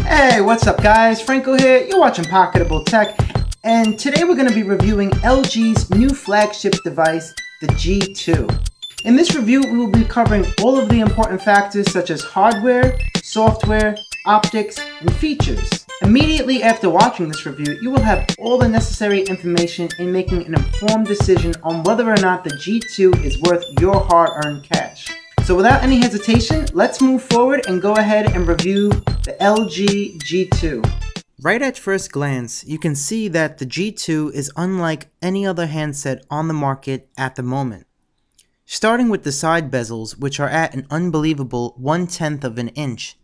Hey, what's up guys? Franco here, you're watching Pocketable Tech, and today we're going to be reviewing LG's new flagship device, the G2. In this review, we will be covering all of the important factors such as hardware, software, optics, and features. Immediately after watching this review, you will have all the necessary information in making an informed decision on whether or not the G2 is worth your hard-earned cash. So without any hesitation, let's move forward and go ahead and review the LG G2. Right at first glance, you can see that the G2 is unlike any other handset on the market at the moment. Starting with the side bezels, which are at an unbelievable one-tenth of an inch,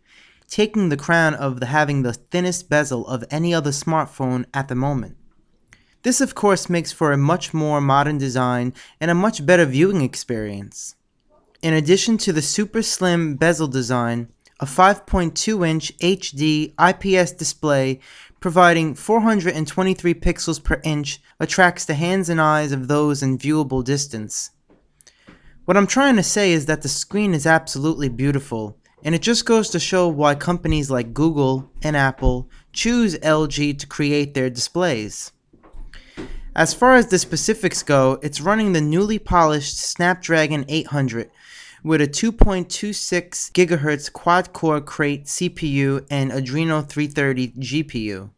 taking the crown of the having the thinnest bezel of any other smartphone at the moment. This of course makes for a much more modern design and a much better viewing experience. In addition to the super slim bezel design, a 5.2 inch HD IPS display providing 423 pixels per inch attracts the hands and eyes of those in viewable distance. What I'm trying to say is that the screen is absolutely beautiful, and it just goes to show why companies like Google and Apple choose LG to create their displays. As far as the specifics go, it's running the newly polished Snapdragon 800 with a 2.26 GHz quad-core Krait CPU and Adreno 330 GPU.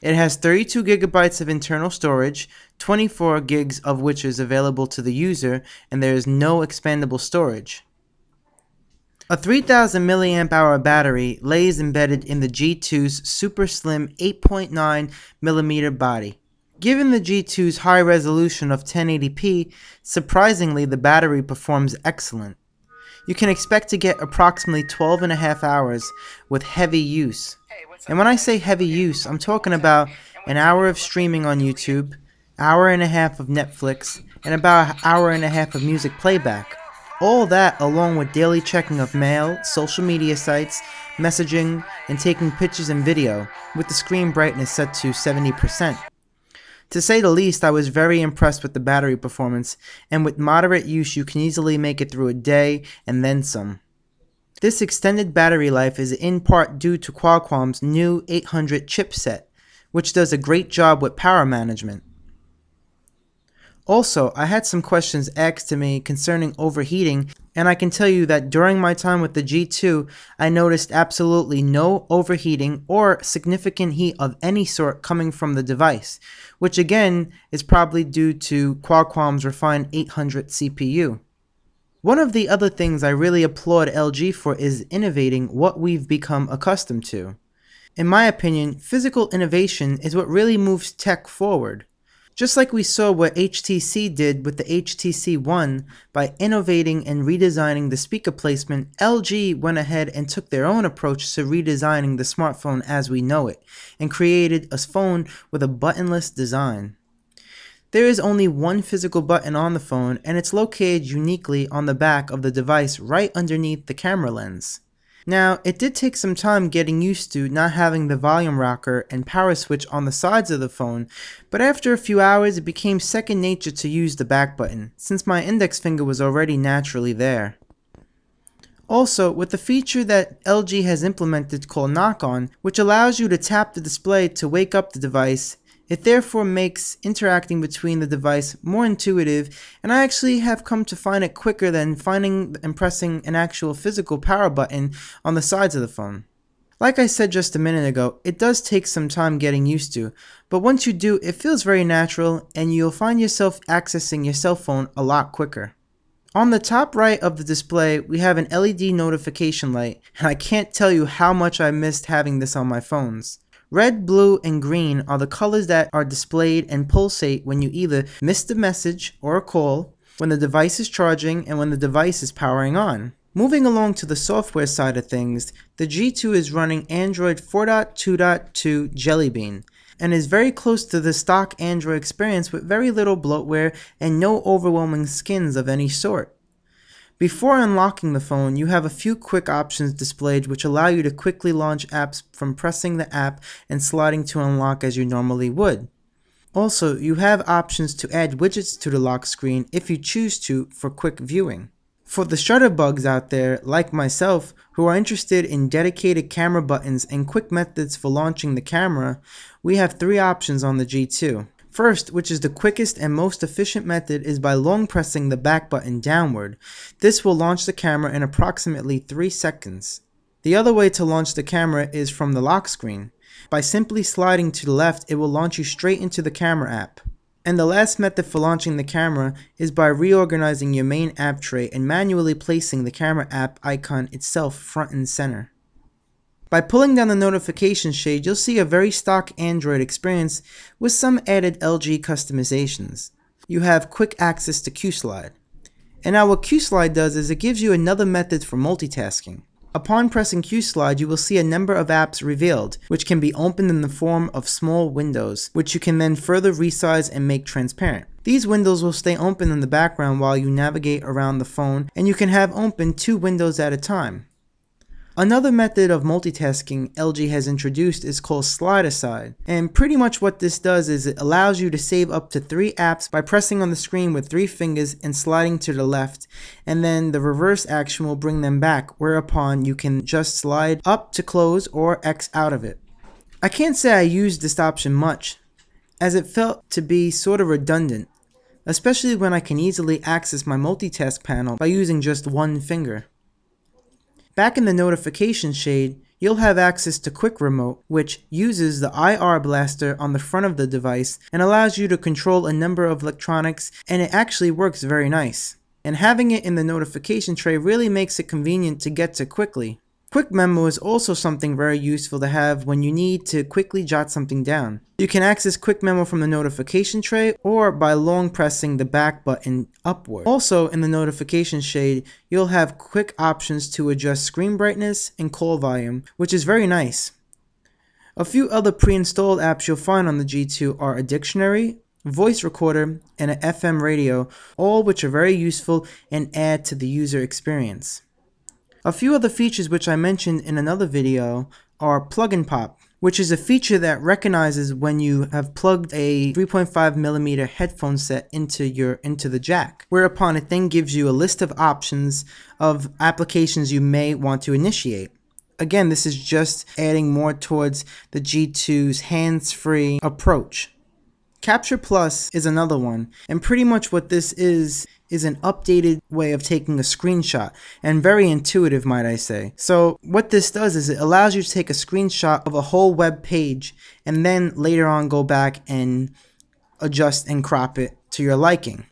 It has 32 gigabytes of internal storage, 24 gigs of which is available to the user, and there is no expandable storage. A 3000 mAh battery lays embedded in the G2's super slim 8.9mm body. Given the G2's high resolution of 1080p, surprisingly the battery performs excellent you can expect to get approximately 12 and a half hours with heavy use. And when I say heavy use, I'm talking about an hour of streaming on YouTube, hour and a half of Netflix, and about an hour and a half of music playback. All that along with daily checking of mail, social media sites, messaging, and taking pictures and video, with the screen brightness set to 70%. To say the least, I was very impressed with the battery performance, and with moderate use you can easily make it through a day and then some. This extended battery life is in part due to Qualcomm's new 800 chipset, which does a great job with power management. Also, I had some questions asked to me concerning overheating, and I can tell you that during my time with the G2, I noticed absolutely no overheating or significant heat of any sort coming from the device, which again is probably due to Qualcomm's refined 800 CPU. One of the other things I really applaud LG for is innovating what we've become accustomed to. In my opinion, physical innovation is what really moves tech forward. Just like we saw what HTC did with the HTC One by innovating and redesigning the speaker placement, LG went ahead and took their own approach to redesigning the smartphone as we know it, and created a phone with a buttonless design. There is only one physical button on the phone and it's located uniquely on the back of the device right underneath the camera lens. Now, it did take some time getting used to not having the volume rocker and power switch on the sides of the phone, but after a few hours it became second nature to use the back button, since my index finger was already naturally there. Also, with the feature that LG has implemented called Knock On, which allows you to tap the display to wake up the device, it therefore makes interacting between the device more intuitive, and I actually have come to find it quicker than finding and pressing an actual physical power button on the sides of the phone. Like I said just a minute ago, it does take some time getting used to, but once you do, it feels very natural and you'll find yourself accessing your cell phone a lot quicker. On the top right of the display, we have an LED notification light, and I can't tell you how much I missed having this on my phones. Red, blue, and green are the colors that are displayed and pulsate when you either miss a message or a call, when the device is charging, and when the device is powering on. Moving along to the software side of things, the G2 is running Android 4.2.2 Jelly Bean and is very close to the stock Android experience with very little bloatware and no overwhelming skins of any sort. Before unlocking the phone, you have a few quick options displayed which allow you to quickly launch apps from pressing the app and sliding to unlock as you normally would. Also, you have options to add widgets to the lock screen if you choose to for quick viewing. For the shutterbugs out there, like myself, who are interested in dedicated camera buttons and quick methods for launching the camera, we have three options on the G2. First, which is the quickest and most efficient method, is by long pressing the back button downward. This will launch the camera in approximately 3 seconds. The other way to launch the camera is from the lock screen. By simply sliding to the left, it will launch you straight into the camera app. And the last method for launching the camera is by reorganizing your main app tray and manually placing the camera app icon itself front and center. By pulling down the notification shade, you'll see a very stock Android experience with some added LG customizations. You have quick access to Q-Slide. And now what Q-Slide does is it gives you another method for multitasking. Upon pressing Q-Slide, you will see a number of apps revealed, which can be opened in the form of small windows, which you can then further resize and make transparent. These windows will stay open in the background while you navigate around the phone, and you can have open two windows at a time. Another method of multitasking LG has introduced is called slide aside. And pretty much what this does is it allows you to save up to three apps by pressing on the screen with three fingers and sliding to the left. And then the reverse action will bring them back, whereupon you can just slide up to close or X out of it. I can't say I used this option much, as it felt to be sort of redundant, especially when I can easily access my multitask panel by using just one finger. Back in the notification shade, you'll have access to Quick Remote, which uses the IR blaster on the front of the device and allows you to control a number of electronics and it actually works very nice. And having it in the notification tray really makes it convenient to get to quickly. Quick Memo is also something very useful to have when you need to quickly jot something down. You can access Quick Memo from the notification tray or by long pressing the back button upward. Also in the notification shade, you'll have quick options to adjust screen brightness and call volume, which is very nice. A few other pre-installed apps you'll find on the G2 are a dictionary, voice recorder, and an FM radio, all which are very useful and add to the user experience. A few other features which I mentioned in another video are plug and pop, which is a feature that recognizes when you have plugged a 3.5 millimeter headphone set into your into the jack, whereupon it then gives you a list of options of applications you may want to initiate. Again, this is just adding more towards the G2's hands-free approach. Capture Plus is another one, and pretty much what this is is an updated way of taking a screenshot and very intuitive might I say. So what this does is it allows you to take a screenshot of a whole web page and then later on go back and adjust and crop it to your liking.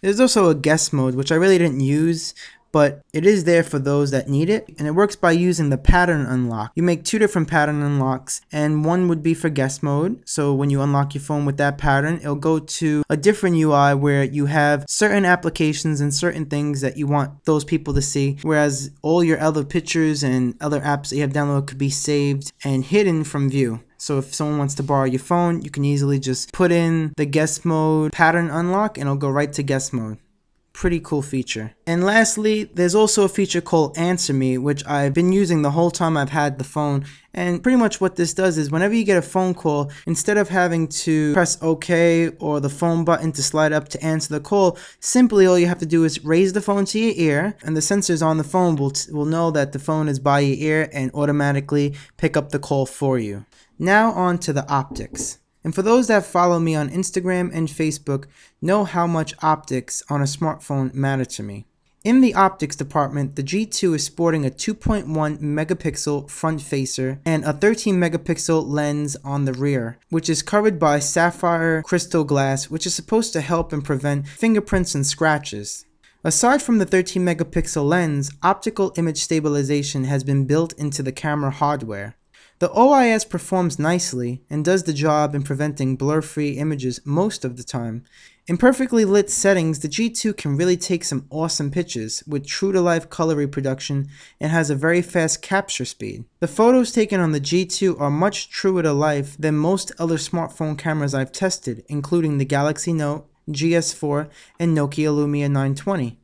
There's also a guest mode which I really didn't use but it is there for those that need it and it works by using the pattern unlock. You make two different pattern unlocks and one would be for guest mode. So when you unlock your phone with that pattern, it'll go to a different UI where you have certain applications and certain things that you want those people to see. Whereas all your other pictures and other apps that you have downloaded could be saved and hidden from view. So if someone wants to borrow your phone, you can easily just put in the guest mode pattern unlock and it'll go right to guest mode pretty cool feature. And lastly, there's also a feature called Answer Me, which I've been using the whole time I've had the phone. And pretty much what this does is whenever you get a phone call, instead of having to press OK or the phone button to slide up to answer the call, simply all you have to do is raise the phone to your ear and the sensors on the phone will, will know that the phone is by your ear and automatically pick up the call for you. Now on to the optics. And for those that follow me on Instagram and Facebook, know how much optics on a smartphone matter to me. In the optics department, the G2 is sporting a 2.1 megapixel front facer and a 13 megapixel lens on the rear, which is covered by sapphire crystal glass, which is supposed to help and prevent fingerprints and scratches. Aside from the 13 megapixel lens, optical image stabilization has been built into the camera hardware. The OIS performs nicely and does the job in preventing blur-free images most of the time. In perfectly lit settings, the G2 can really take some awesome pictures with true-to-life color reproduction and has a very fast capture speed. The photos taken on the G2 are much truer to life than most other smartphone cameras I've tested, including the Galaxy Note, GS4, and Nokia Lumia 920.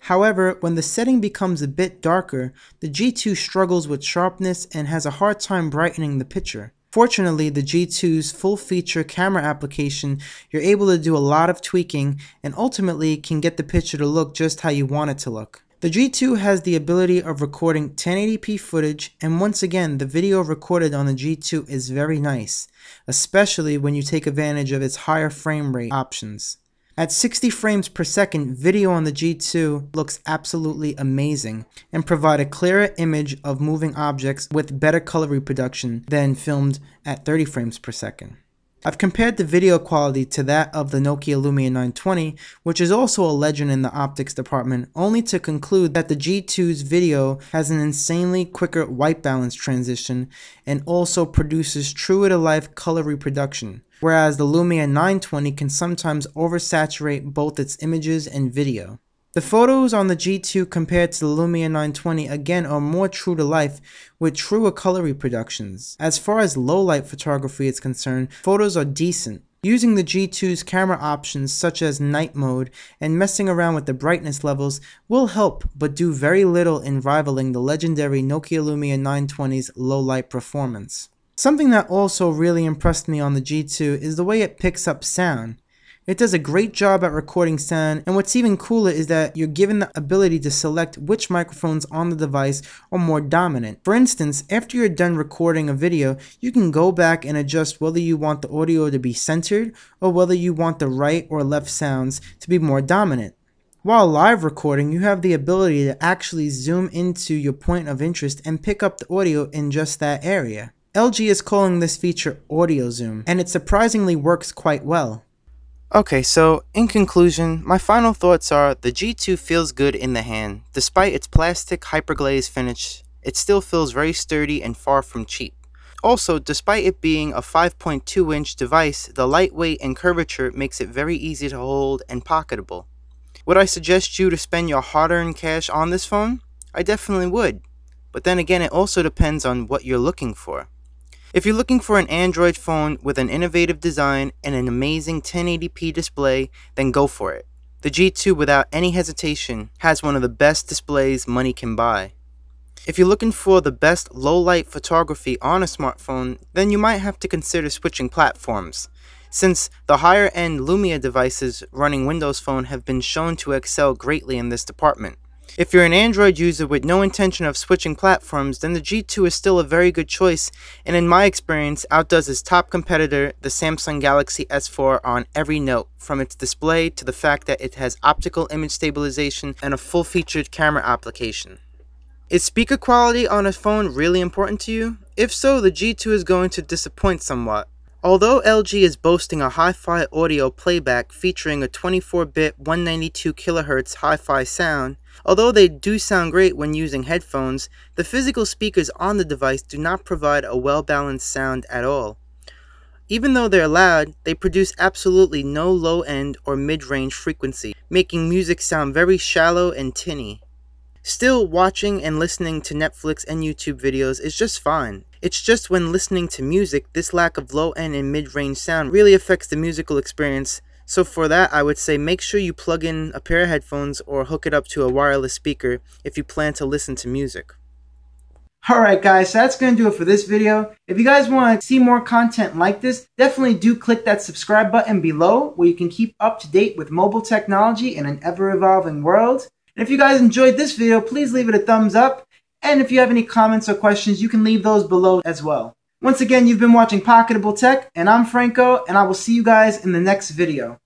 However, when the setting becomes a bit darker, the G2 struggles with sharpness and has a hard time brightening the picture. Fortunately, the G2's full feature camera application, you're able to do a lot of tweaking and ultimately can get the picture to look just how you want it to look. The G2 has the ability of recording 1080p footage and once again the video recorded on the G2 is very nice, especially when you take advantage of its higher frame rate options. At 60 frames per second, video on the G2 looks absolutely amazing and provide a clearer image of moving objects with better color reproduction than filmed at 30 frames per second. I've compared the video quality to that of the Nokia Lumia 920, which is also a legend in the optics department, only to conclude that the G2's video has an insanely quicker white balance transition and also produces truer to life color reproduction, whereas the Lumia 920 can sometimes oversaturate both its images and video. The photos on the G2 compared to the Lumia 920 again are more true to life with truer color reproductions. As far as low light photography is concerned, photos are decent. Using the G2's camera options such as night mode and messing around with the brightness levels will help but do very little in rivaling the legendary Nokia Lumia 920's low light performance. Something that also really impressed me on the G2 is the way it picks up sound. It does a great job at recording sound, and what's even cooler is that you're given the ability to select which microphones on the device are more dominant. For instance, after you're done recording a video, you can go back and adjust whether you want the audio to be centered or whether you want the right or left sounds to be more dominant. While live recording, you have the ability to actually zoom into your point of interest and pick up the audio in just that area. LG is calling this feature Audio Zoom, and it surprisingly works quite well. Okay, so in conclusion, my final thoughts are the G2 feels good in the hand. Despite its plastic hyperglaze finish, it still feels very sturdy and far from cheap. Also, despite it being a 5.2 inch device, the lightweight and curvature makes it very easy to hold and pocketable. Would I suggest you to spend your hard earned cash on this phone? I definitely would. But then again, it also depends on what you're looking for. If you're looking for an Android phone with an innovative design and an amazing 1080p display, then go for it. The G2 without any hesitation has one of the best displays money can buy. If you're looking for the best low light photography on a smartphone, then you might have to consider switching platforms, since the higher end Lumia devices running Windows Phone have been shown to excel greatly in this department. If you're an Android user with no intention of switching platforms, then the G2 is still a very good choice and in my experience outdoes its top competitor, the Samsung Galaxy S4 on every note, from its display to the fact that it has optical image stabilization and a full-featured camera application. Is speaker quality on a phone really important to you? If so, the G2 is going to disappoint somewhat. Although LG is boasting a hi-fi audio playback featuring a 24-bit 192 kHz hi-fi sound, although they do sound great when using headphones, the physical speakers on the device do not provide a well-balanced sound at all. Even though they're loud, they produce absolutely no low-end or mid-range frequency, making music sound very shallow and tinny. Still, watching and listening to Netflix and YouTube videos is just fine. It's just when listening to music, this lack of low end and mid range sound really affects the musical experience. So for that, I would say make sure you plug in a pair of headphones or hook it up to a wireless speaker if you plan to listen to music. Alright guys, so that's going to do it for this video. If you guys want to see more content like this, definitely do click that subscribe button below where you can keep up to date with mobile technology in an ever-evolving world. And if you guys enjoyed this video, please leave it a thumbs up and if you have any comments or questions, you can leave those below as well. Once again, you've been watching Pocketable Tech, and I'm Franco, and I will see you guys in the next video.